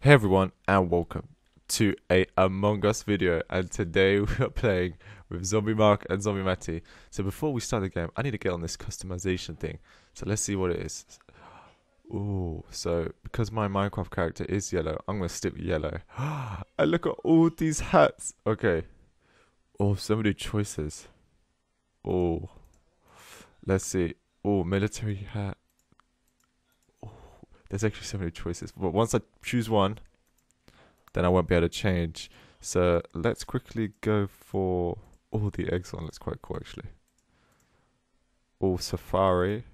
Hey everyone, and welcome to a Among Us video. And today we are playing with Zombie Mark and Zombie Matty. So before we start the game, I need to get on this customization thing. So let's see what it is. Ooh, so because my Minecraft character is yellow, I'm gonna stick with yellow. and look at all these hats. Okay. Oh, so many choices. Oh, let's see. Oh, military hat. Oh, there's actually so many choices. But once I choose one, then I won't be able to change. So let's quickly go for oh the eggs one. That's quite cool actually. All safari.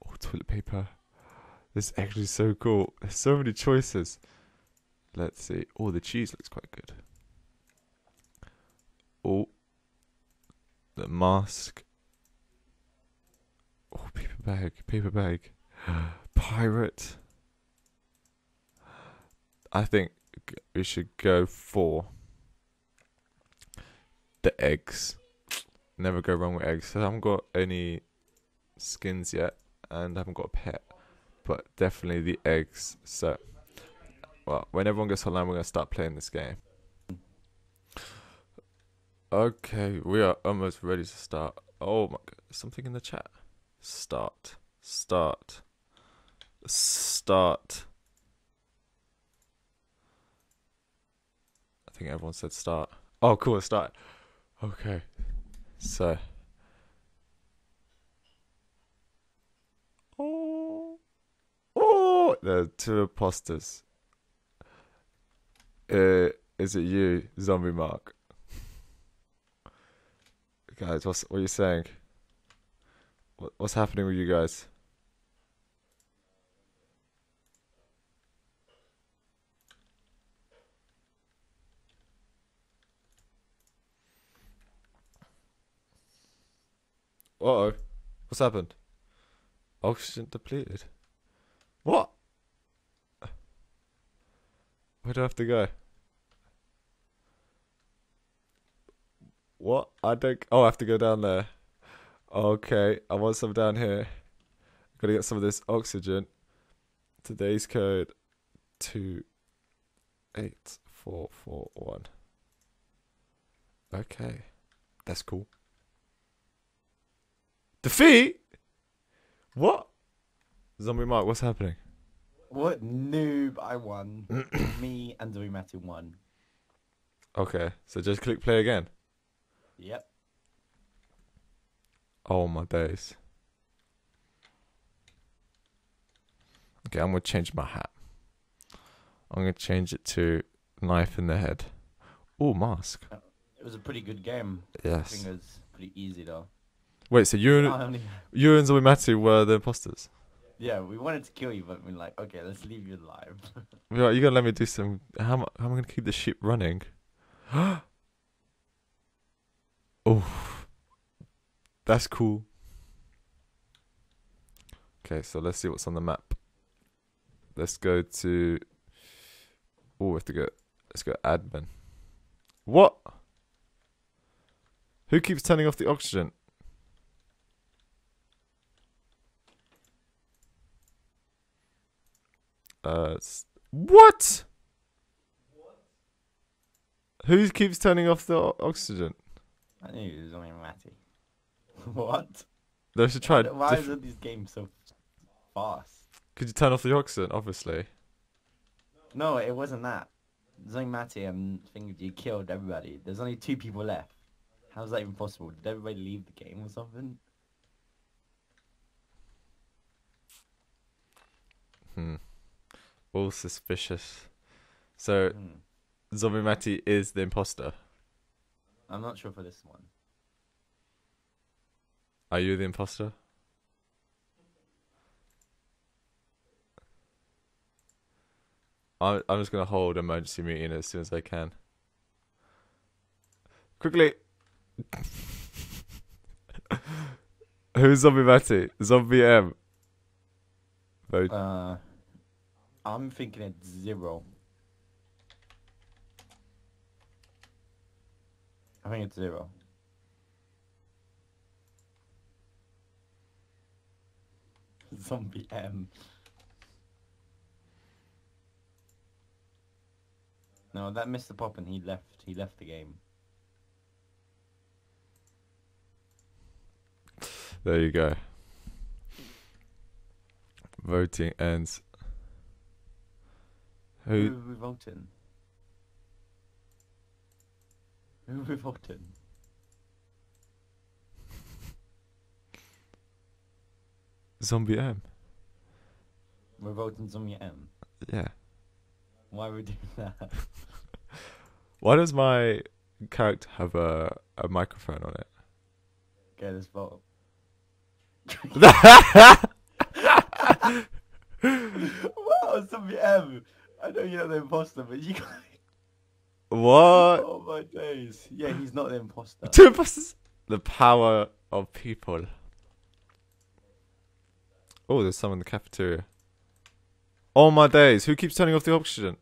All toilet paper. This is actually so cool. There's so many choices. Let's see. Oh the cheese looks quite good. Oh the mask. Oh paper bag. Paper bag. Pirate. I think we should go for the eggs. Never go wrong with eggs. I haven't got any skins yet, and I haven't got a pet, but definitely the eggs. So, well, when everyone gets online, we're gonna start playing this game. Okay, we are almost ready to start. Oh my god, something in the chat. Start, start, start. I think everyone said start. Oh, cool, start. Okay, so. Oh, oh, are two imposters. Uh, is it you, Zombie Mark? Guys, what's what are you saying? What, what's happening with you guys? Uh oh. What's happened? Oxygen depleted. What? Where do I have to go? What? I don't. Oh, I have to go down there. Okay, I want some down here. Gotta get some of this oxygen. Today's code two eight four four one. Okay, that's cool. Defeat? What? Zombie Mark, what's happening? What noob I won. Me and Zoe Matty won. Okay, so just click play again. Yep. Oh my days. Okay, I'm gonna change my hat. I'm gonna change it to knife in the head. Oh, mask. Uh, it was a pretty good game. I think Yes. it was pretty easy though. Wait, so you and only- you and Zoe were the imposters? yeah, we wanted to kill you, but we're like, okay, let's leave you alive. Right, you gonna let me do some? How am, I- how am I gonna keep the ship running? oh, that's cool. Okay, so let's see what's on the map. Let's go to. Oh, we have to go. Let's go admin. What? Who keeps turning off the oxygen? Uh, what? Who keeps turning off the oxygen? I knew it was only Matty. what? They should try. Why are these games so fast? Could you turn off the oxygen? Obviously. No, it wasn't that. Zoe Matty and you killed everybody. There's only two people left. How's that even possible? Did everybody leave the game or something? Hmm. All suspicious. So Hmm. Zombie Matty is the imposter. I'm not sure for this one. Are you the imposter? I'm I'm just gonna hold emergency meeting as soon as I can. Quickly. Who's Zombie Matty? Zombie M. Vote. Uh, I'm thinking it's zero. I think it's zero. Zombie M. No, that Mr. Poppin, he left. He left the game. There you go. Voting ends. Who Who? are we voting? Who are we voting? Zombie M. We're voting Zombie M. Yeah. Why are we doing that? Why does my character have a a microphone on it? Okay, let's vote. wow, Zombie M! I know you're not the imposter, but you what? Oh my days. Yeah, he's not the imposter. Two imposters. The power of people. Oh, there's some in the cafeteria. Oh my days! Who keeps turning off the oxygen?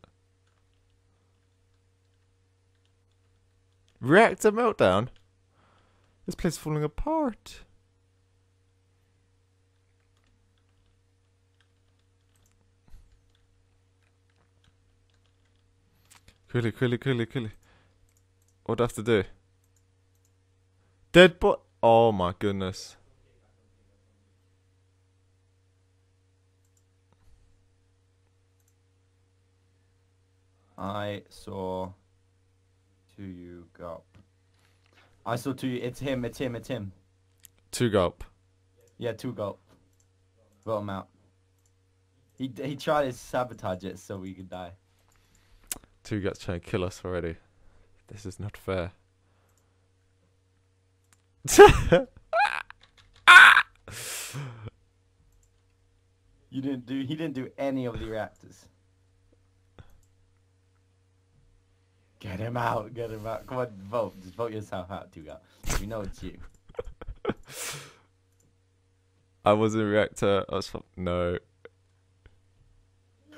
Reactor meltdown. This place is falling apart. Quickly, quickly, quickly, quickly. What do I have to do? Dead bot. Oh my goodness. I saw two up. I saw two. It's him. It's him. It's him. Two gulp. Yeah, two go. Vote him out. He he tried to sabotage it so we could die. Two guts trying to kill us already. This is not fair. You didn't do. He didn't do any of the reactors. Get him out. Get him out. Come on, vote. Just vote yourself out, Tuga. We know it's you. I was a reactor. I was no.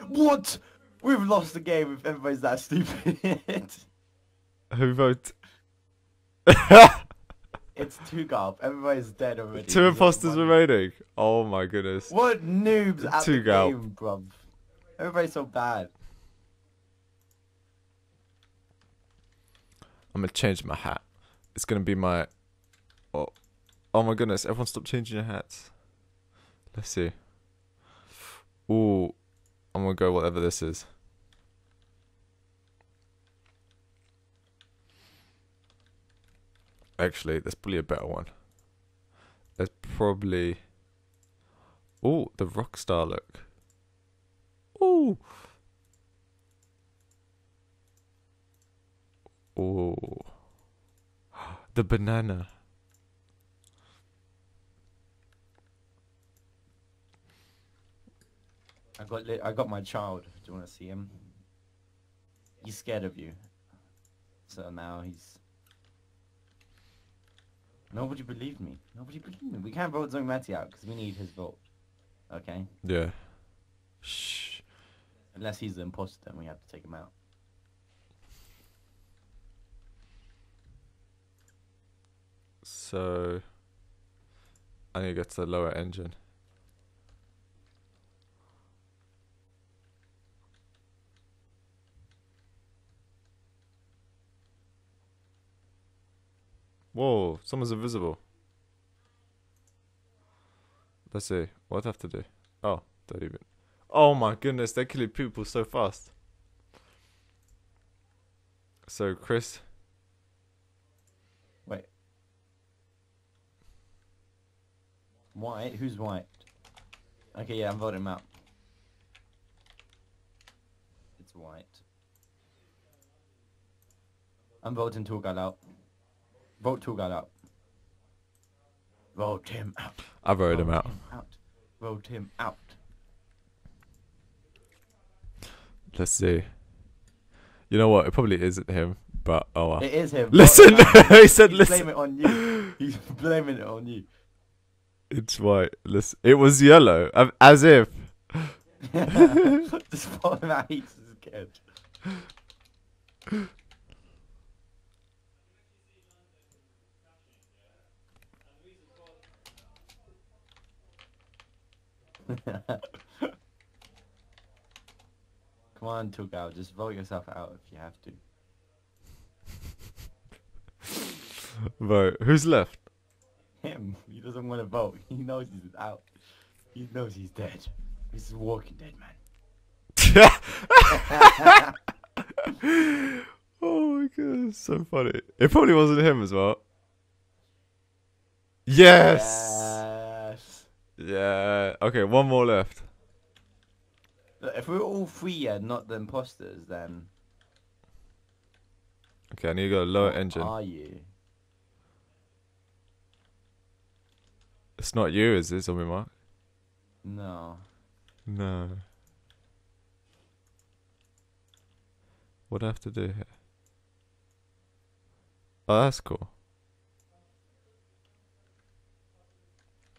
What? We've lost the game if everybody's that stupid. Who voted? it's two gulp. Everybody's dead already. Two imposters remaining. Oh my goodness. What noobs at Two the gulp. game, bruv? Everybody's so bad. I'm gonna change my hat. It's gonna be my. Oh, oh my goodness! Everyone, stop changing your hats. Let's see. Ooh, I'm gonna go whatever this is. Actually, there's probably a better one. There's probably. Oh, the rock star look. Ooh. Ooh. The banana. I got li- I got my child. Do you want to see him? He's scared of you. So now he's. Nobody believed me. Nobody believed me. We can't vote Zomati out because we need his vote. Okay? Yeah. Shh. Unless he's the imposter, then we have to take him out. So. I need to get to the lower engine. Someone's invisible. Let's see. What I have to do? Oh, don't even. Oh my goodness, they're killing people so fast. So, Chris, Wait. White? Who's white? Okay, yeah, I'm voting him out. It's white. I'm voting Turgal out. Vote Turgal out. Vote him out. I voted him out. Him out. Vote him out. Let's see. You know what? It probably isn't him, but oh well. It is him. Listen, he said He's listen. blaming it on you. He's blaming it on you. It's white. Listen, it was yellow, as if. Just vote him out. He's Come on, Tugal, just vote yourself out if you have to. Vote. Who's left? Him, he doesn't want to vote. He knows he's out. He knows he's dead. He's a walking dead man. oh my god, so funny. It probably wasn't him as well. Yes. Yes. Yeah. Okay, one more left. Look, If we're all three and not the imposters, then Okay, I need to go lower what engine. are you? It's not you, is it, Zombie Mark? No. No. What do I have to do here? Oh, that's cool.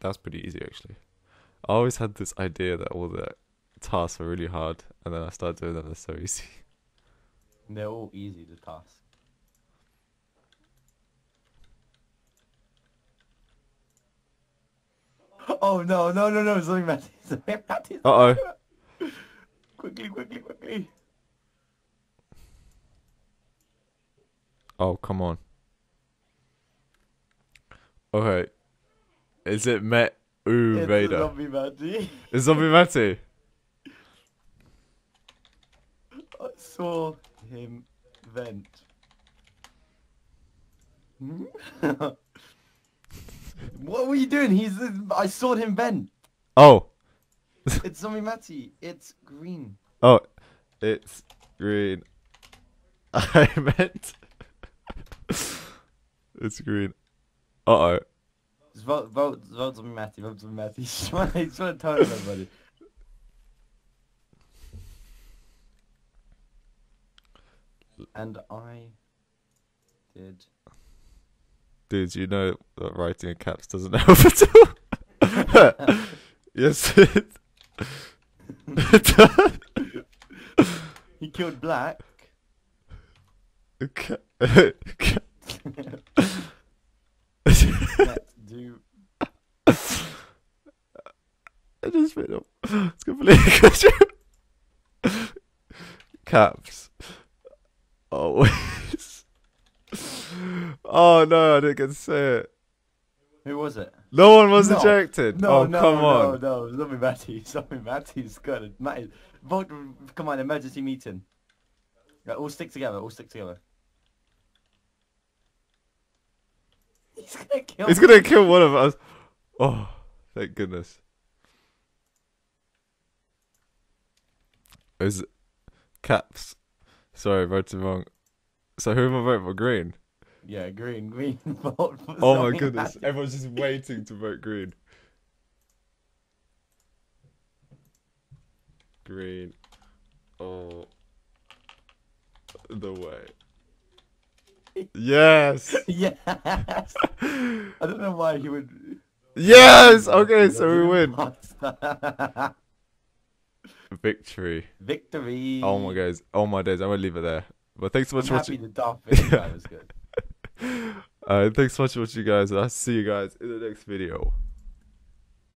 That's pretty easy, actually. I always had this idea that all the tasks were really hard, and then I started doing them, they're so easy. They're all easy to task. Oh no, no, no, no, something Matty. Something Matty. Uh-oh. Quickly, quickly, quickly. Oh, come on. Okay. Is it Met Ooh It's Vader? Zombie Matty. Is Zombie Matty? I saw him vent. Hmm? what were you doing? He's. I saw him vent. Oh, It's Zombie Matty. It's green. oh, it's green. I meant it's green. Uh oh. Just vote, vote, vote Zombie Matty. Vote Zombie Matty. He's trying, he's trying to on everybody. And I did. Dude, you know that writing in caps doesn't help at all. yes, it. He killed Black. Ca- Let's do. I just made up. It's completely true. Caps. Always. Oh no, I didn't get to say it. Who was it? No one was No. ejected. No, oh, no, come no, on. no, Zombie Matty. Zombie Matty's got it. Matty, vote. Come on, emergency meeting. Right, all stick together. All stick together. He's gonna kill. He's gonna kill one of us. Oh, thank goodness. Is caps? Sorry, voted wrong. So who am I voting for? Green. Yeah, green, green. Vote for Oh my goodness! Everyone's just waiting to vote green. Green. Oh. The way. Yes. yes. I don't know why he would. Yes. Okay, so we win. Victory. Victory. Oh my guys. Oh my days. I'm gonna leave it there. But thanks so I'm much for happy watching. the Darth Vader guy was good. Uh, thanks so much for watching, guys. and I'll see you guys in the next video.